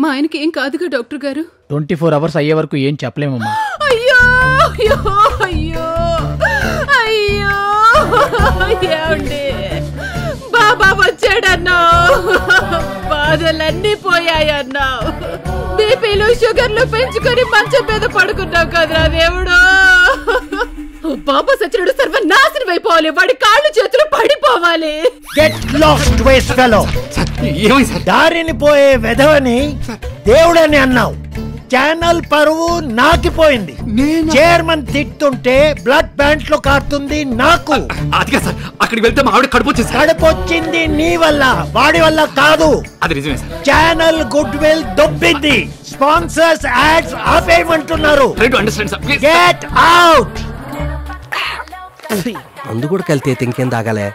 మా ఆయనకి ఏం కాదుగా డాక్టర్ గారు? ట్వంటీ ఫోర్ అవర్స్ అయ్యే వరకు ఏం చెప్పలేమమ్మా. అయ్యో అయ్యో అయ్యో అయ్యో ఏమండి? బాబా వచ్చాడన్నావు బాధలన్నీ పోయాయన్నావు బీపీలు షుగర్లు పెంచుకొని మంచం మీద పడుకున్నావు కదరా దేవుడు. బాబా సచ్చినడు సర్వనాశనం అయిపోవాలి. వాడి కాళ్ళు చేతులు పడిపోవాలి. గెట్ లాస్ట్ వేస్ట్ ఫెలో ఏమైంది సార్ దారిని పోయే వెధవని దేవుడని అన్నావు. ఛానల్ పరువు నాకిపోయింది. చైర్మన్ తిట్టుంటే బ్లడ్ బ్యాండ్లో కారుతుంది నాకు. అదిగా సార్. అక్కడికి వెళ్తే మా ఆవిడ కడుపు వచ్చేసి కడుపొచ్చింది నీ వల్ల వాడి వల్ల కాదు. అది నిజమే సార్. ఛానల్ గుడ్ విల్ దొబ్బింది. Sponsors ads ఆపేయమంటున్నారు. Try to understand sir. Please get out మందు కూడా కలితే ఇంకేం తాగాలే?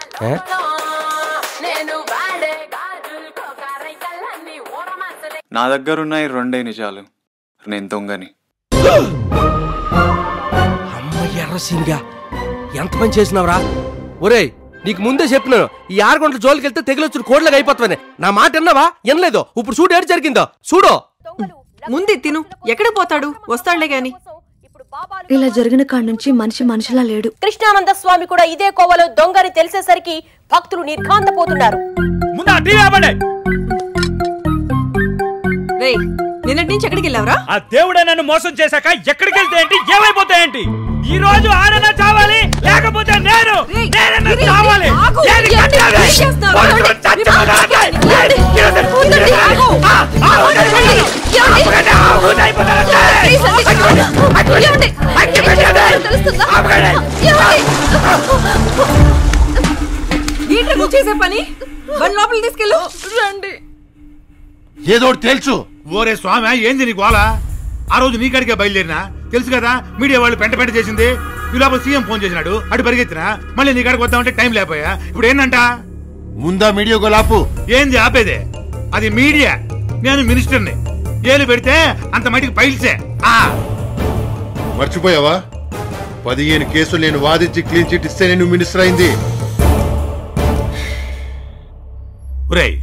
నా దగ్గర ఉన్నాయి రెండే నిజాలు. నేను దొంగని. అమ్మ ఎర్ర సింగా ఎంత పని చేసినావురా? ఒరేయ్ నీకు ముందే చెప్పినాను ఈ ఆరు గంటల జోలికి వెళ్తే తెగిలొచ్చిన కోడ్లకు అయిపోతావని. నా మాట విన్నావా? వినలేదు. ఇప్పుడు చూడు ఏడు జరిగిందో. చూడు. ముందే తిను. ఎక్కడ పోతాడు? వస్తాడులే గాని. ఇలా జరిగిన కాడ నుంచి మనిషి మనిషిలా లేడు. కృష్ణానంద స్వామి కూడా ఇదే కోవలో దొంగని తెలిసేసరికి భక్తులు నిర్ఘాంతపోతున్నారు. నిన్నటి నుంచి ఎక్కడికి వెళ్ళావురా? ఆ దేవుడే నన్ను మోసం చేశాక ఎక్కడికి వెళ్తే ఏంటి? ఏమైపోతాయేంటి ఈ రోజు ఆడన చావాలి లేకపోతే నేను చావాలి. బండి లోపలికి తీసుకెళ్ళు. రండి. ఏదో ఒకటి తెలుసు ఓరే స్వామి ఏంది నీ గోల ఆ రోజు నీ కాడికే బయలుదేరినా? తెలుసు కదా మీడియా వాళ్ళు పెంట పెంట చేసింది. ఈ లోపల సీఎం ఫోన్ చేసినాడు అటు పరిగెత్తినా? మళ్ళీ నీ కాడికి వద్దామంటే టైం లేకపోయా? ఇప్పుడు ఏంటంట ముందా మీడియా గోలాపు ఏంది ఆపేదే? అది మీడియా. నేను మినిస్టర్ని. ఏలు పెడితే అంత మటుకు పైల్సే ఆ. మర్చిపోయావా? పదిహేను కేసులు నేను వాదించి క్లీన్ చిట్ ఇస్తే నేను మినిస్టర్ అయింది. ఒరేయ్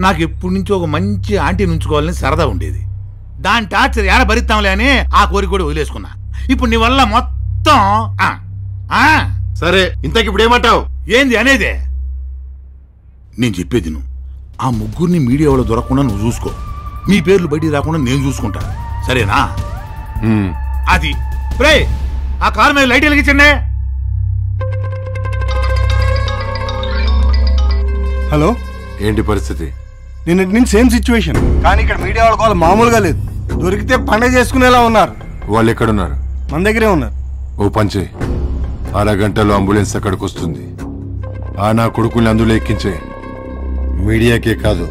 నాకు ఎప్పటి నుంచో ఒక మంచి ఆంటీ నుంచుకోవాలని సరదా ఉండేది. దాని టార్చర్ ఏడ భరిస్తాంలే అని ఆ కోరిక కూడా వదిలేసుకున్నా. ఇప్పుడు నీ వల్ల మొత్తం ఆ, ఆ, సరే ఇంతకి ఇప్పుడు ఏమంటావు? ఏంది అనేదే? నేను చెప్పేది నువ్వు ఆ ముగ్గురిని మీడియా వాళ్ళు దొరకకుండా నువ్వు చూసుకో. మీ పేర్లు బయటికి రాకుండా నేను చూసుకుంటా. సరేనా? అది. రే ఆ కారు మీద లైట్ వెలిగించండి. హలో? ఏంటి పరిస్థితి? నిన్నటి నుంచి సేమ్ సిచ్యువేషన్ కానీ ఇక్కడ మీడియా వాళ్ళ కాల్ మామూలుగా లేదు. దొరికితే పండగ చేసుకునేలా ఉన్నారు. వాళ్ళు ఎక్కడున్నారు? మన దగ్గరే ఉన్నారు. ఓ పంచే అరగంటలో అంబులెన్స్ అక్కడికి వస్తుంది. ఆ నా కొడుకుల్ని అందులో ఎక్కించే. మీడియాకే కాదు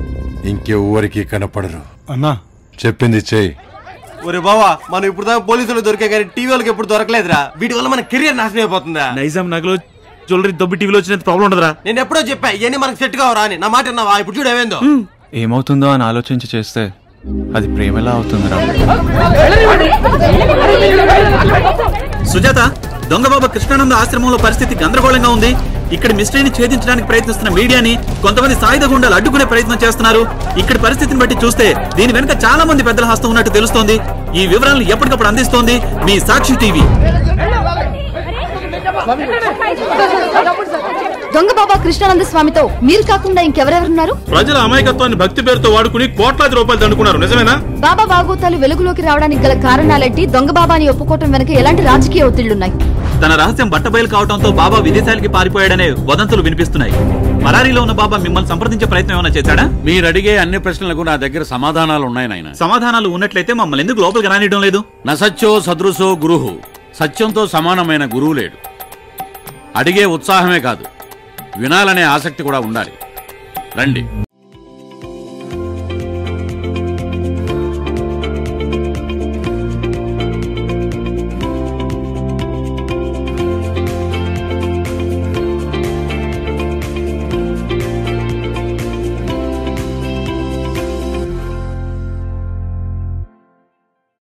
ఇంకెవ్వరికి కనపడరు. అన్నా. చెప్పింది చేయి. ఒరే బావా మనం ఇప్పుడు దాకా పోలీసులు దొరికే కానీ టీవీ వాళ్ళకి ఎప్పుడు దొరకలేదురా. వీటి వల్ల మన కెరియర్ నాశనం అయిపోతుందా? నైజాం నగలు జ్యువెలరీ దొబ్బి టీవీలో వచ్చినంత ప్రాబ్లం ఉండదురా. నేను ఎప్పుడో చెప్పా ఇవన్నీ మనకు సెట్ కావరా అని. నా మాట విన్నావా? ఇప్పుడు చూడు ఏమైందో. ఏమవుతుందో అని ఆలోచించి చేస్తే అది ప్రేమ ఎలా అవుతుందిరా. సుజాత దొంగబాబా కృష్ణానంద ఆశ్రమంలో పరిస్థితి గందరగోళంగా ఉంది. ఇక్కడ మిస్టరీని ఛేదించడానికి ప్రయత్నిస్తున్న మీడియాని కొంతమంది సాయుధ గుండాలు అడ్డుకునే ప్రయత్నం చేస్తున్నారు. ఇక్కడ పరిస్థితిని బట్టి చూస్తే దీని వెనుక చాలా మంది పెద్దల హస్తం ఉన్నట్టు తెలుస్తోంది. ఈ వివరాలను ఎప్పటికప్పుడు అందిస్తోంది మీ సాక్షి టీవీ. దొంగ బాబా కృష్ణానంద స్వామితో మీరు కాకుండా ఇంకెవరెవరున్నారు ప్రజల అమాయకత్వాన్ని భక్తి పేరుతో వాడుకుని కోట్లాది రూపాయలు దండుకున్నారు నిజమేనా? బాబా బాగోతాలు వెలుగులోకి రావడానికి గల కారణాలేంటి? దొంగ బాబాని ఒప్పుకోవటం వెనక ఎలాంటి రాజకీయ ఒత్తిళ్ళున్నాయి? తన రహస్యం బట్టబయలు కావడంతో బాబా విదేశాలకి పారిపోయాడనే వదంతులు వినిపిస్తున్నాయి. పరారీలో ఉన్న బాబా మిమ్మల్ని సంప్రదించే ప్రయత్నం ఏమైనా చేశాడా? మీరు అడిగే అన్ని ప్రశ్నలకు నా దగ్గర సమాధానాలు ఉన్నాయి నాయన. సమాధానాలు ఉన్నట్లయితే మమ్మల్ని ఎందుకు లోపలికి రానియడం లేదు? నసత్యో సదృశో గురుహు. సత్యంతో సమానమైన గురువు లేడు. అడిగే ఉత్సాహమే కాదు. వినాలనే ఆసక్తి కూడా ఉండాలి. రండి.